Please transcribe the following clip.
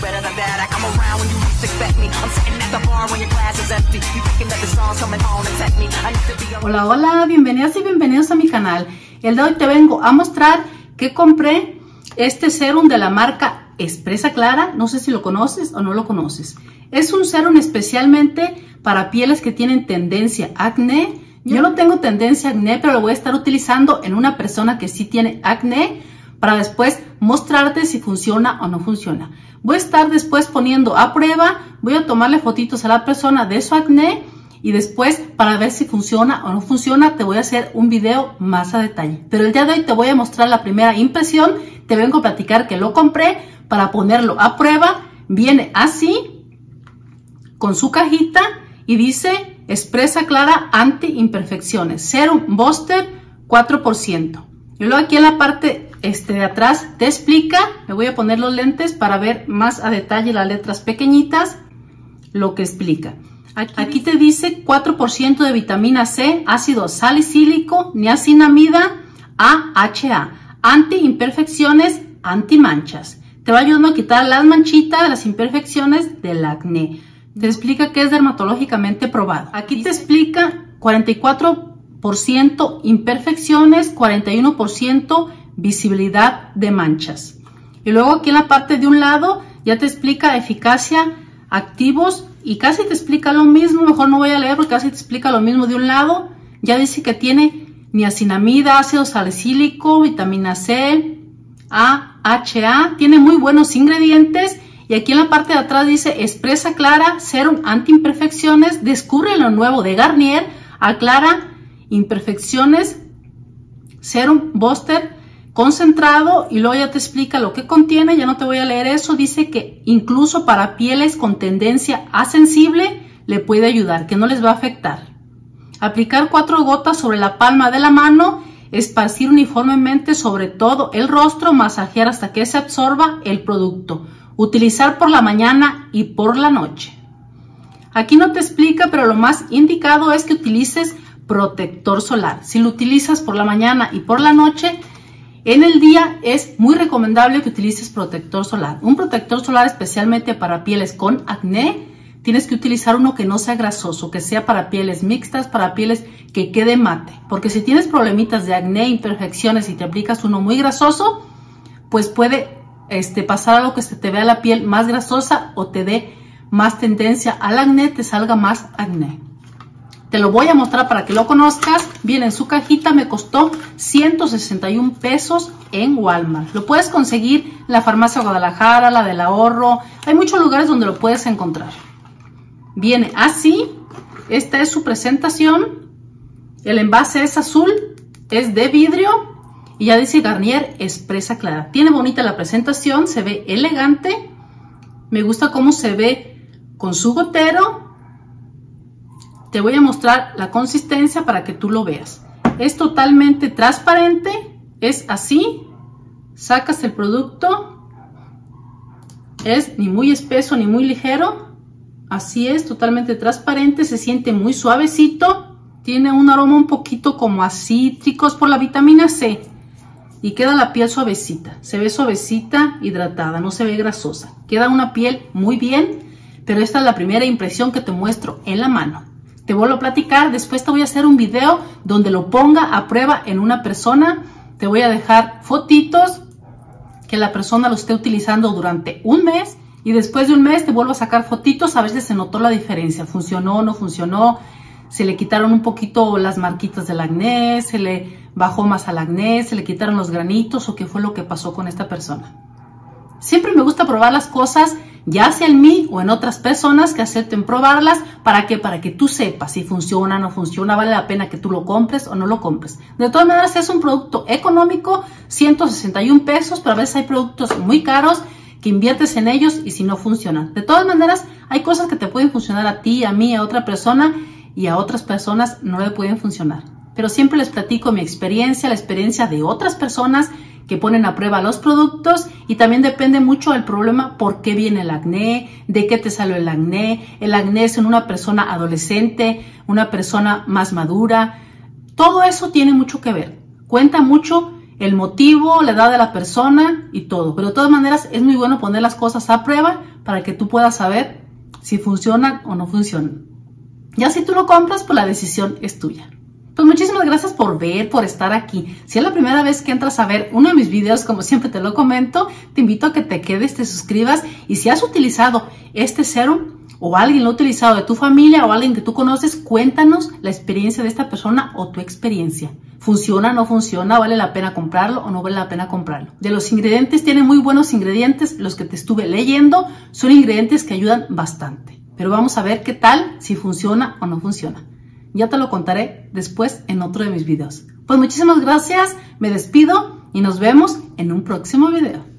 better than that. I come around when you least expect me. I'm sitting at the bar when your glass is empty. You thinking that the song's coming on and me. I need to be a Hola, hola, bienvenidas y bienvenidos a mi canal. El de hoy te vengo a mostrar que compré este serum de la marca Expresa Clara. No sé si lo conoces o no lo conoces. Es un serum especialmente para pieles que tienen tendencia acné. Yo no tengo tendencia acné, pero lo voy a estar utilizando en una persona que sí tiene acné para después mostrarte si funciona o no funciona. Voy a estar después poniendo a prueba, voy a tomarle fotitos a la persona de su acné y después para ver si funciona o no funciona te voy a hacer un video más a detalle. Pero el día de hoy te voy a mostrar la primera impresión, te vengo a platicar que lo compré para ponerlo a prueba. Viene así, con su cajita y dice Expresa Clara Anti-Imperfecciones, Serum Buster 4%. Y luego aquí en la parte este, de atrás te explica, me voy a poner los lentes para ver más a detalle las letras pequeñitas, lo que explica. Aquí te dice 4% de vitamina C, ácido salicílico, niacinamida, AHA, anti-imperfecciones, anti-manchas. Te va ayudando a quitar las manchitas, las imperfecciones del acné. Te explica que es dermatológicamente probado. Aquí te explica 44% imperfecciones, 41% visibilidad de manchas. Y luego aquí en la parte de un lado ya te explica eficacia, activos y casi te explica lo mismo. Mejor no voy a leer porque casi te explica lo mismo de un lado. Ya dice que tiene niacinamida, ácido salicílico, vitamina C, A, HA. Tiene muy buenos ingredientes. Y aquí en la parte de atrás dice expresa clara, serum anti-imperfecciones, descubre lo nuevo de Garnier, aclara imperfecciones, serum buster concentrado y luego ya te explica lo que contiene, ya no te voy a leer eso, dice que incluso para pieles con tendencia a sensible le puede ayudar, que no les va a afectar. Aplicar cuatro gotas sobre la palma de la mano, esparcir uniformemente sobre todo el rostro, masajear hasta que se absorba el producto. Utilizar por la mañana y por la noche. Aquí no te explica, pero lo más indicado es que utilices protector solar. Si lo utilizas por la mañana y por la noche, en el día es muy recomendable que utilices protector solar. Un protector solar especialmente para pieles con acné, tienes que utilizar uno que no sea grasoso, que sea para pieles mixtas, para pieles que quede mate. Porque si tienes problemitas de acné, imperfecciones y te aplicas uno muy grasoso, pues puede este, pasar algo que se te vea la piel más grasosa o te dé más tendencia al acné, te salga más acné. Te lo voy a mostrar para que lo conozcas. Viene en su cajita, me costó 161 pesos en Walmart. Lo puedes conseguir en la farmacia Guadalajara, la del ahorro. Hay muchos lugares donde lo puedes encontrar. Viene así. Esta es su presentación. El envase es azul, es de vidrio y ya dice Garnier Expresa Clara. Tiene bonita la presentación, se ve elegante. Me gusta cómo se ve con su gotero te voy a mostrar la consistencia para que tú lo veas. Es totalmente transparente, es así. Sacas el producto, es ni muy espeso ni muy ligero. Así es, totalmente transparente, se siente muy suavecito. Tiene un aroma un poquito como a cítricos por la vitamina C. Y queda la piel suavecita. Se ve suavecita, hidratada, no se ve grasosa. Queda una piel muy bien, pero esta es la primera impresión que te muestro en la mano. Te vuelvo a platicar, después te voy a hacer un video donde lo ponga a prueba en una persona. Te voy a dejar fotitos que la persona lo esté utilizando durante un mes y después de un mes te vuelvo a sacar fotitos a ver si se notó la diferencia, funcionó o no funcionó, se le quitaron un poquito las marquitas del acné, se le bajó más al acné, se le quitaron los granitos o qué fue lo que pasó con esta persona. Siempre me gusta probar las cosas ya sea en mí o en otras personas que acepten probarlas. ¿Para qué? Para que tú sepas si funciona o no funciona, vale la pena que tú lo compres o no lo compres. De todas maneras, es un producto económico, 161 pesos, pero a veces hay productos muy caros que inviertes en ellos y si no funcionan. De todas maneras, hay cosas que te pueden funcionar a ti, a mí, a otra persona y a otras personas no le pueden funcionar. Pero siempre les platico mi experiencia, la experiencia de otras personas que ponen a prueba los productos y también depende mucho del problema por qué viene el acné, de qué te salió el acné, el acné es en una persona adolescente, una persona más madura, todo eso tiene mucho que ver. Cuenta mucho el motivo, la edad de la persona y todo. Pero de todas maneras es muy bueno poner las cosas a prueba para que tú puedas saber si funcionan o no funcionan. Ya si tú lo compras, pues la decisión es tuya. Pues muchísimas gracias por ver, por estar aquí. Si es la primera vez que entras a ver uno de mis videos, como siempre te lo comento, te invito a que te quedes, te suscribas y si has utilizado este serum o alguien lo ha utilizado de tu familia o alguien que tú conoces, cuéntanos la experiencia de esta persona o tu experiencia. ¿Funciona, no funciona? ¿Vale la pena comprarlo o no vale la pena comprarlo? De los ingredientes, tienen muy buenos ingredientes. Los que te estuve leyendo son ingredientes que ayudan bastante. Pero vamos a ver qué tal, si funciona o no funciona. Ya te lo contaré después en otro de mis videos. Pues muchísimas gracias, me despido y nos vemos en un próximo video.